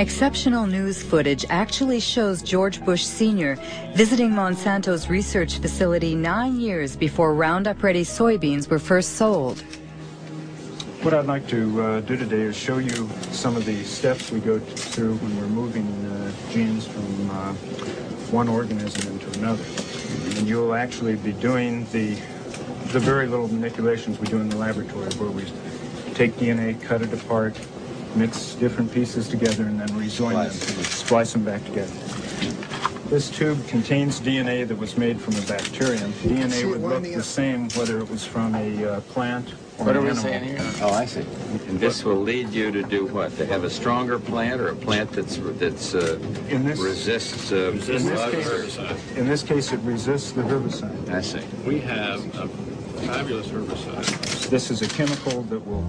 Exceptional news footage actually shows George Bush Sr. visiting Monsanto's research facility nine years before Roundup Ready soybeans were first sold. What I'd like to uh, do today is show you some of the steps we go through when we're moving uh, genes from uh, one organism into another. And you'll actually be doing the, the very little manipulations we do in the laboratory where we take DNA, cut it apart, mix different pieces together, and then rejoin them, splice them back together. This tube contains DNA that was made from a bacterium. DNA would look the same whether it was from a uh, plant or What an are we animal. saying here? Oh, I see. And this will lead you to do what? To have a stronger plant or a plant that's that's uh, In this- resists uh, In this, bugs? case, in this case, it resists the herbicide. I see. We have a fabulous herbicide. This is a chemical that will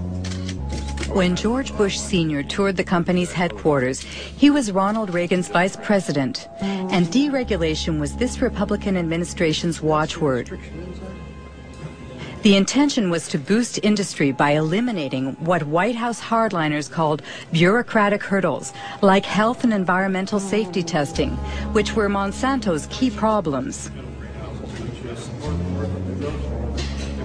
When George Bush Sr. toured the company's headquarters, he was Ronald Reagan's vice president, and deregulation was this Republican administration's watchword. The intention was to boost industry by eliminating what White House hardliners called bureaucratic hurdles, like health and environmental safety testing, which were Monsanto's key problems.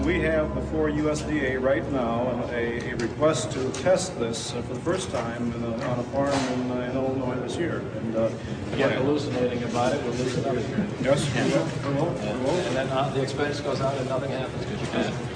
We have before USDA right now a, a request to test this uh, for the first time in a, on a farm in, uh, in Illinois this year. And uh, Get hallucinating about it, we'll lose it up yes, we will, we will, we will. And then uh, the expense goes out and nothing happens because you can't.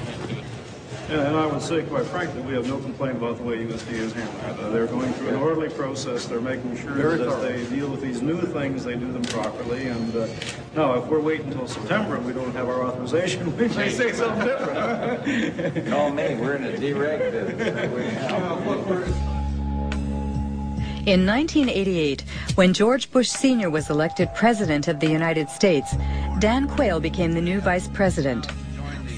Yeah, and I would say, quite frankly, we have no complaint about the way USDA is handling it. Uh, They're going through an orderly process. They're making sure that as they deal with these new things, they do them properly. And uh, now, if we're waiting until September and we don't have our authorization, we may say something different. Call me. We're in a dereg business. In 1988, when George Bush Sr. was elected President of the United States, Dan Quayle became the new Vice President.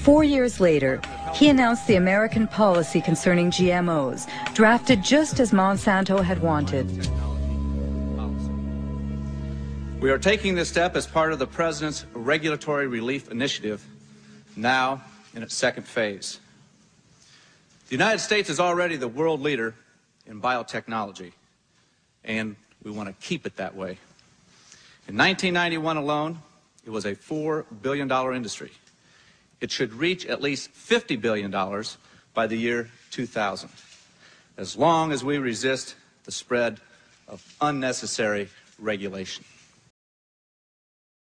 Four years later, he announced the American policy concerning GMOs, drafted just as Monsanto had wanted. We are taking this step as part of the President's Regulatory Relief Initiative, now in its second phase. The United States is already the world leader in biotechnology, and we want to keep it that way. In 1991 alone, it was a $4 billion industry. It should reach at least $50 billion by the year 2000, as long as we resist the spread of unnecessary regulation.